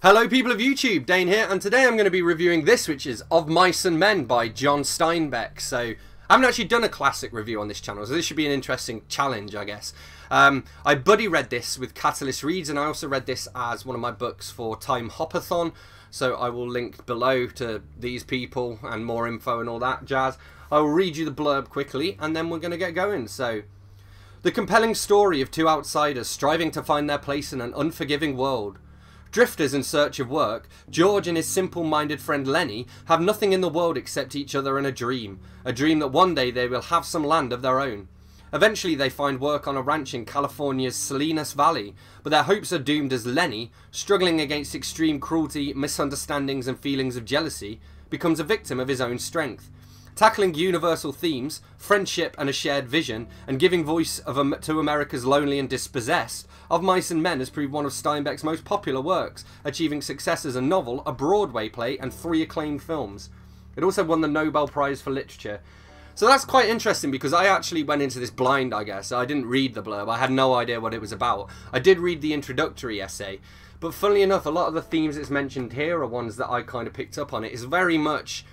Hello people of YouTube, Dane here, and today I'm going to be reviewing this, which is Of Mice and Men by John Steinbeck. So, I haven't actually done a classic review on this channel, so this should be an interesting challenge, I guess. Um, I buddy read this with Catalyst Reads, and I also read this as one of my books for TimeHopAThon, so I will link below to these people and more info and all that jazz. I will read you the blurb quickly, and then we're going to get going, so... The compelling story of two outsiders striving to find their place in an unforgiving world. Drifters in search of work, George and his simple-minded friend Lennie have nothing in the world except each other and a dream. A dream that one day they will have some land of their own. Eventually they find work on a ranch in California's Salinas Valley, but their hopes are doomed as Lennie, struggling against extreme cruelty, misunderstandings and feelings of jealousy, becomes a victim of his own strength. Tackling universal themes, friendship and a shared vision, and giving voice of, to America's lonely and dispossessed, Of Mice and Men has proved one of Steinbeck's most popular works, achieving success as a novel, a Broadway play, and three acclaimed films. It also won the Nobel Prize for Literature. So that's quite interesting because I actually went into this blind, I guess. I didn't read the blurb. I had no idea what it was about. I did read the introductory essay, but funnily enough, a lot of the themes it's mentioned here are ones that I kind of picked up on. It is very much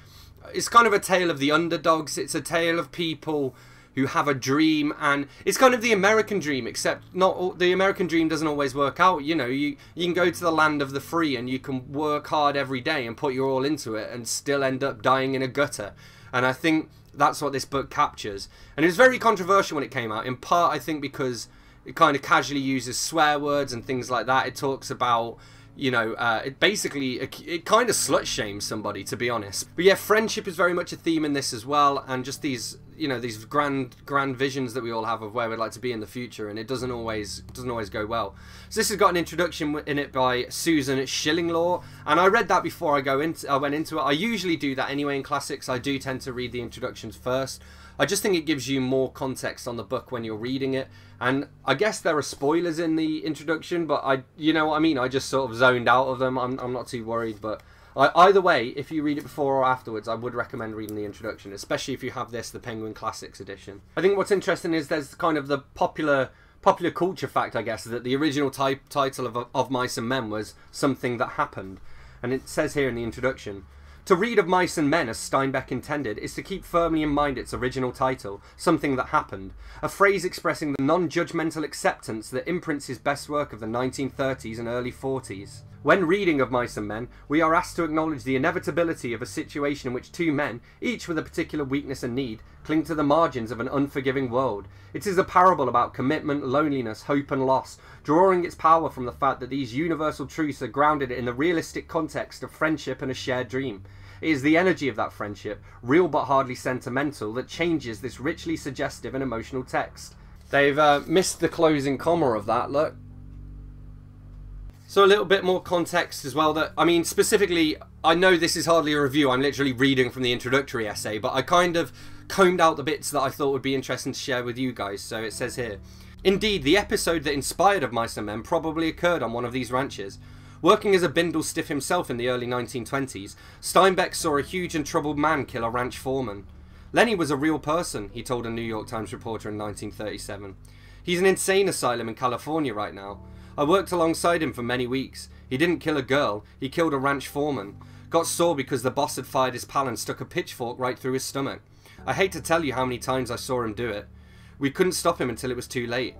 it's kind of a tale of the underdogs. It's a tale of people who have a dream and it's kind of the American dream except not the American dream doesn't always work out you know. You you can go to the land of the free and you can work hard every day and put your all into it and still end up dying in a gutter. And I think that's what this book captures. And it was very controversial when it came out in part I think because it kind of casually uses swear words and things like that. It talks about you know, uh, it basically it, it kind of slut shames somebody, to be honest. But yeah, friendship is very much a theme in this as well, and just these, you know, these grand grand visions that we all have of where we'd like to be in the future, and it doesn't always doesn't always go well. So this has got an introduction in it by Susan Shillinglaw, and I read that before I go into I went into it. I usually do that anyway in classics. I do tend to read the introductions first. I just think it gives you more context on the book when you're reading it. And I guess there are spoilers in the introduction, but I, you know what I mean. I just sort of zoned out of them. I'm, I'm not too worried, but I, either way, if you read it before or afterwards, I would recommend reading the introduction, especially if you have this, the Penguin Classics edition. I think what's interesting is there's kind of the popular popular culture fact, I guess, that the original type title of of Mice and Men was something that happened, and it says here in the introduction. To read of Mice and Men as Steinbeck intended is to keep firmly in mind its original title, Something That Happened, a phrase expressing the non-judgmental acceptance that imprints his best work of the 1930s and early 40s. When reading of Mice and Men, we are asked to acknowledge the inevitability of a situation in which two men, each with a particular weakness and need, cling to the margins of an unforgiving world. It is a parable about commitment, loneliness, hope and loss, drawing its power from the fact that these universal truths are grounded in the realistic context of friendship and a shared dream. It is the energy of that friendship, real but hardly sentimental, that changes this richly suggestive and emotional text. They've uh, missed the closing comma of that, look. So a little bit more context as well that, I mean, specifically, I know this is hardly a review, I'm literally reading from the introductory essay, but I kind of combed out the bits that I thought would be interesting to share with you guys. So it says here, Indeed, the episode that inspired Of Mice and Men probably occurred on one of these ranches. Working as a bindle stiff himself in the early 1920s, Steinbeck saw a huge and troubled man kill a ranch foreman. Lennie was a real person, he told a New York Times reporter in 1937. He's an insane asylum in California right now. I worked alongside him for many weeks. He didn't kill a girl, he killed a ranch foreman. Got sore because the boss had fired his pal and stuck a pitchfork right through his stomach. I hate to tell you how many times I saw him do it. We couldn't stop him until it was too late.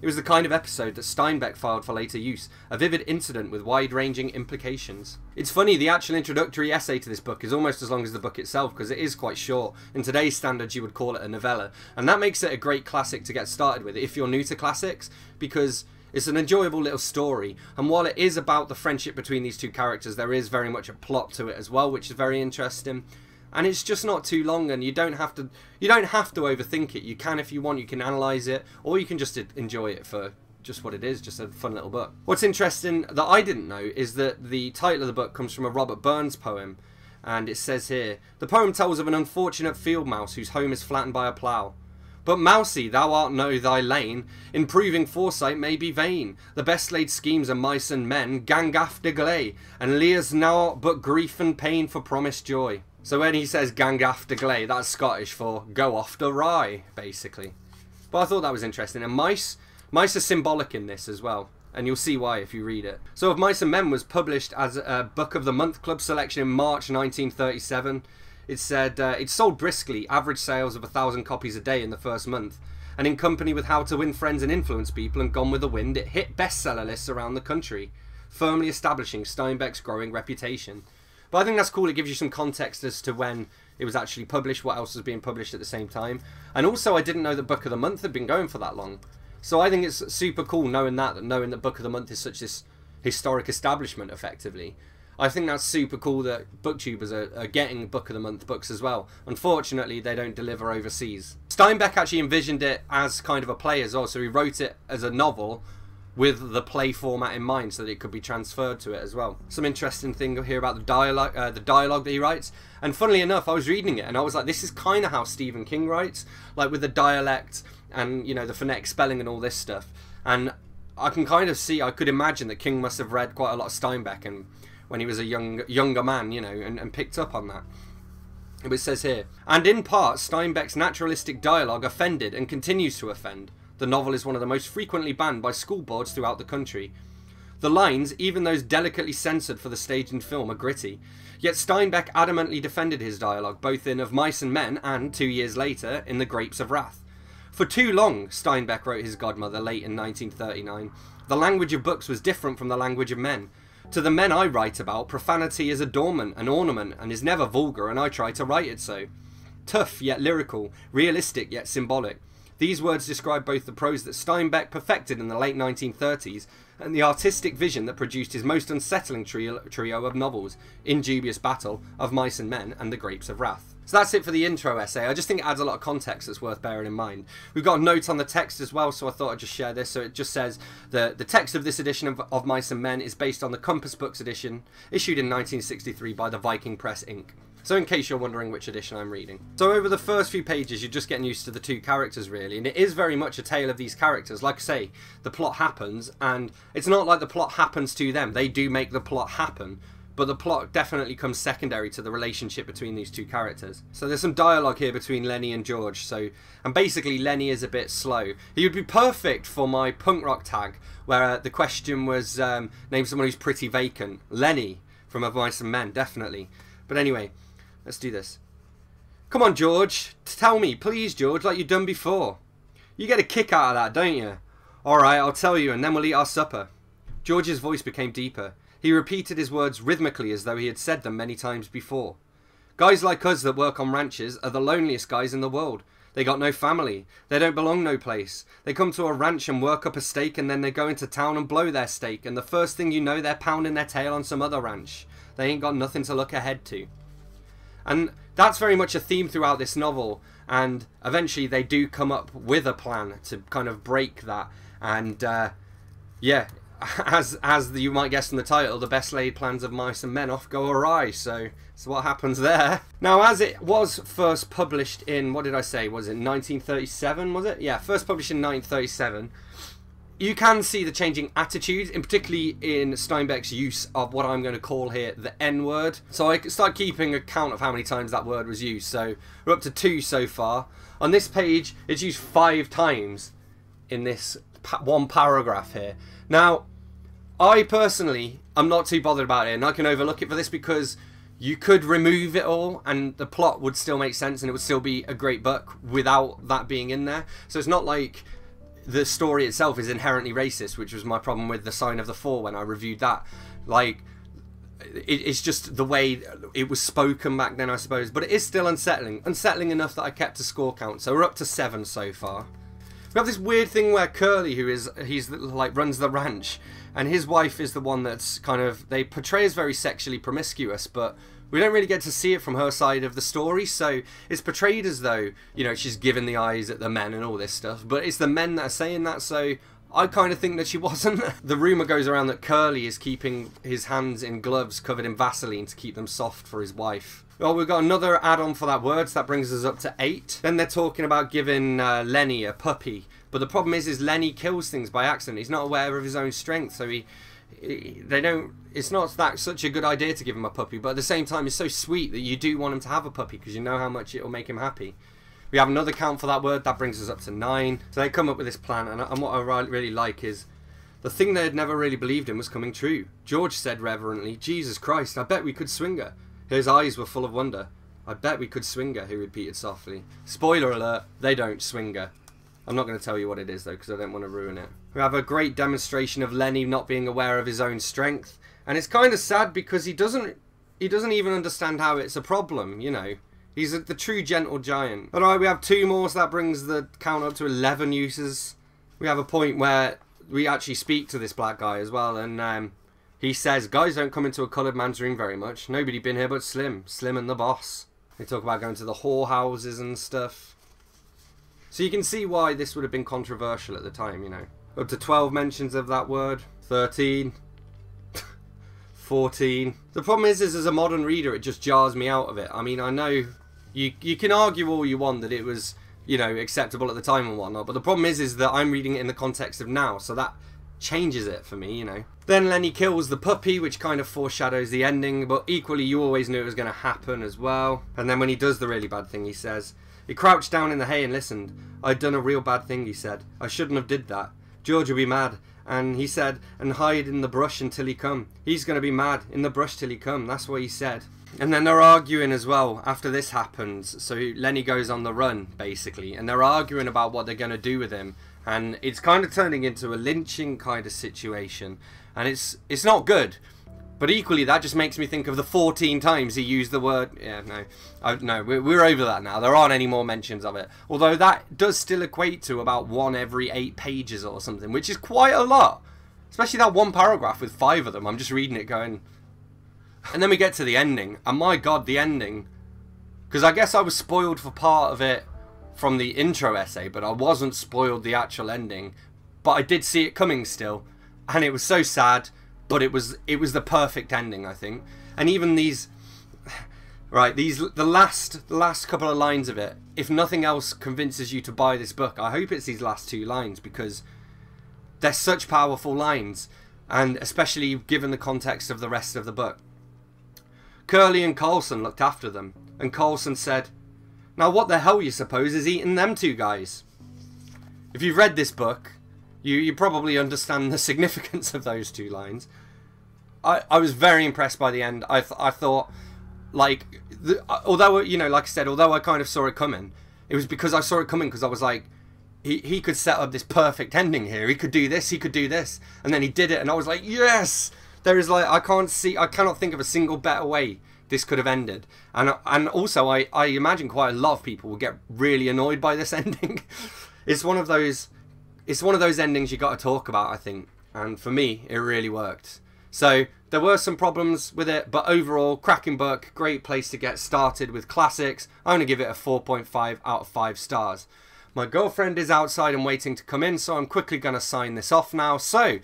It was the kind of episode that Steinbeck filed for later use, a vivid incident with wide-ranging implications. It's funny, the actual introductory essay to this book is almost as long as the book itself because it is quite short. In today's standards you would call it a novella, and that makes it a great classic to get started with if you're new to classics, because it's an enjoyable little story, and while it is about the friendship between these two characters, there is very much a plot to it as well, which is very interesting. And it's just not too long, and you don't have to you don't have to overthink it. You can, if you want, you can analyze it, or you can just enjoy it for just what it is, just a fun little book. What's interesting that I didn't know is that the title of the book comes from a Robert Burns poem, and it says here, the poem tells of an unfortunate field mouse whose home is flattened by a plough. But Mousie, thou art no thy lane, improving foresight may be vain. The best laid schemes of mice and men gang aft agley, and leers now but grief and pain for promised joy. So when he says gang aft agley, that's Scottish for go off the rye, basically. But I thought that was interesting. And mice, mice are symbolic in this as well. and you'll see why if you read it. So, Of Mice and Men was published as a Book of the Month Club selection in March 1937. It said uh, it sold briskly, average sales of a thousand copies a day in the first month. And in company with How to Win Friends and Influence People and Gone with the Wind, it hit bestseller lists around the country, firmly establishing Steinbeck's growing reputation. But I think that's cool. It gives you some context as to when it was actually published, what else was being published at the same time. And also, I didn't know that Book of the Month had been going for that long. So I think it's super cool knowing that, knowing that Book of the Month is such this historic establishment, effectively. I think that's super cool that booktubers are, are, getting Book of the Month books as well. Unfortunately, they don't deliver overseas. Steinbeck actually envisioned it as kind of a play as well, so he wrote it as a novel with the play format in mind so that it could be transferred to it as well. Some interesting thing here about the dialogue, uh, the dialogue that he writes. And funnily enough, I was reading it and I was like, this is kind of how Stephen King writes, like with the dialect and you know the phonetic spelling and all this stuff. And I can kind of see, I could imagine that King must have read quite a lot of Steinbeck and when he was a young younger man, you know, and, and picked up on that. It says here, and in part, Steinbeck's naturalistic dialogue offended and continues to offend. The novel is one of the most frequently banned by school boards throughout the country. The lines, even those delicately censored for the stage and film, are gritty. Yet Steinbeck adamantly defended his dialogue, both in Of Mice and Men and, two years later, in The Grapes of Wrath. For too long, Steinbeck wrote his godmother late in 1939, the language of books was different from the language of men. To the men I write about, profanity is adornment, an ornament, and is never vulgar, and I try to write it so. Tough yet lyrical, realistic yet symbolic. These words describe both the prose that Steinbeck perfected in the late 1930s and the artistic vision that produced his most unsettling trio, of novels, In Dubious Battle, Of Mice and Men, and The Grapes of Wrath. So that's it for the intro essay. I just think it adds a lot of context that's worth bearing in mind. We've got a note on the text as well, so I thought I'd just share this. So it just says the the text of this edition of, of Mice and Men is based on the Compass Books edition, issued in 1963 by the Viking Press Inc. So in case you're wondering which edition I'm reading. So over the first few pages you're just getting used to the two characters really and it is very much a tale of these characters. Like I say, the plot happens and it's not like the plot happens to them. They do make the plot happen but the plot definitely comes secondary to the relationship between these two characters. So there's some dialogue here between Lennie and George. So and basically Lennie is a bit slow. He would be perfect for my punk rock tag, where uh, the question was um, name someone who's pretty vacant. Lennie from Of Mice and Men, definitely. But anyway, Let's do this. Come on, George. Tell me, please, George, like you've done before. You get a kick out of that, don't you? Alright, I'll tell you, and then we'll eat our supper. George's voice became deeper. He repeated his words rhythmically as though he had said them many times before. Guys like us that work on ranches are the loneliest guys in the world. They got no family. They don't belong no place. They come to a ranch and work up a stake and then they go into town and blow their stake and the first thing you know they're pounding their tail on some other ranch. They ain't got nothing to look ahead to. And that's very much a theme throughout this novel. And eventually they do come up with a plan to kind of break that. And uh, yeah, as as you might guess from the title, the best laid plans of mice and men off go awry. So, so what happens there? Now, as it was first published in what did I say? Was it 1937? Was it? Yeah, first published in 1937 you can see the changing attitudes, in particularly in Steinbeck's use of what I'm going to call here the N word. So I start keeping a count of how many times that word was used. So we're up to two so far. On this page, it's used five times in this one paragraph here. Now, I personally, I'm not too bothered about it, and I can overlook it for this because you could remove it all and the plot would still make sense and it would still be a great book without that being in there. So it's not like the story itself is inherently racist, which was my problem with the Sign of the Four when I reviewed that. Like, it, it's just the way it was spoken back then, I suppose. But it is still unsettling, unsettling enough that I kept a score count. So we're up to seven so far. We have this weird thing where Curley, who is he's like runs the ranch, and his wife is the one that's kind of they portray as very sexually promiscuous, but we don't really get to see it from her side of the story, so it's portrayed as though, you know, she's given the eyes at the men and all this stuff, but it's the men that are saying that, so I kind of think that she wasn't. the rumour goes around that Curley is keeping his hands in gloves covered in Vaseline to keep them soft for his wife. Well, we've got another add-on for that word, so that brings us up to eight. Then they're talking about giving uh, Lennie a puppy, but the problem is, is Lennie kills things by accident. He's not aware of his own strength, so he they don't it's not that such a good idea to give him a puppy but at the same time it's so sweet that you do want him to have a puppy because you know how much it will make him happy we have another count for that word that brings us up to nine so they come up with this plan and, and what i really like is The thing they had never really believed in was coming true. George said reverently, Jesus Christ, I bet we could swing her. His eyes were full of wonder. I bet we could swing her, he repeated softly. Spoiler alert, they don't swing her. I'm not going to tell you what it is though, because I don't want to ruin it. We have a great demonstration of Lennie not being aware of his own strength, and it's kind of sad because he doesn't he doesn't even understand how it's a problem, you know. He's a, the true gentle giant. Alright, we have two more, so that brings the count up to 11 uses. We have a point where we actually speak to this black guy as well, and um, he says, guys don't come into a coloured man's room very much. Nobody been here but Slim. Slim and the boss. They talk about going to the whorehouses and stuff. So you can see why this would have been controversial at the time, you know. Up to 12 mentions of that word. 13. 14. The problem is, is as a modern reader, it just jars me out of it. I mean, I know you you can argue all you want that it was you know, acceptable at the time and whatnot. But the problem is, is that I'm reading it in the context of now, so that changes it for me, you know. Then Lennie kills the puppy, which kind of foreshadows the ending, but equally you always knew it was going to happen as well. And then when he does the really bad thing, he says, he crouched down in the hay and listened. I'd done a real bad thing, he said. I shouldn't have did that. George will be mad. And he said, and hide in the brush until he come. He's going to be mad in the brush till he come. That's what he said. And then they're arguing as well after this happens. So Lennie goes on the run, basically, and they're arguing about what they're going to do with him. And it's kind of turning into a lynching kind of situation. And it's it's not good. But equally, that just makes me think of the 14 times he used the word. Yeah, no, I, no, we're, we're over that now. There aren't any more mentions of it. Although that does still equate to about one every eight pages or something, which is quite a lot. Especially that one paragraph with five of them. I'm just reading it going, and then we get to the ending, and my god, the ending. Because I guess I was spoiled for part of it from the intro essay, but I wasn't spoiled the actual ending. But I did see it coming still, and it was so sad. But it was it was the perfect ending, I think. And even these, right, these the last the last couple of lines of it. If nothing else convinces you to buy this book, I hope it's these last two lines because they're such powerful lines, and especially given the context of the rest of the book. Curley and Carlson looked after them, and Carlson said, Now what the hell you suppose is eating them two guys? If you've read this book, you, you probably understand the significance of those two lines. I, I was very impressed by the end. I, th I thought, like, the, uh, although, you know, like I said, although I kind of saw it coming, it was because I saw it coming because I was like, he, he could set up this perfect ending here. He could do this, he could do this. And then he did it, and I was like, yes! there is like I can't see I cannot think of a single better way this could have ended. And and also I I imagine quite a lot of people will get really annoyed by this ending. it's one of those it's one of those endings you got to talk about I think. And for me it really worked. So there were some problems with it, but overall, cracking book, great place to get started with classics. I'm going to give it a 4.5 out of 5 stars. My girlfriend is outside and waiting to come in, so I'm quickly going to sign this off now. So,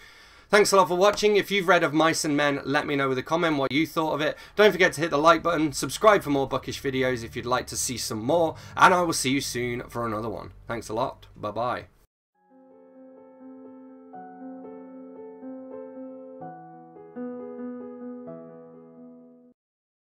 Thanks a lot for watching. If you've read of Mice and Men, let me know with a comment what you thought of it. Don't forget to hit the like button, subscribe for more bookish videos if you'd like to see some more, and I will see you soon for another one. Thanks a lot. Bye-bye.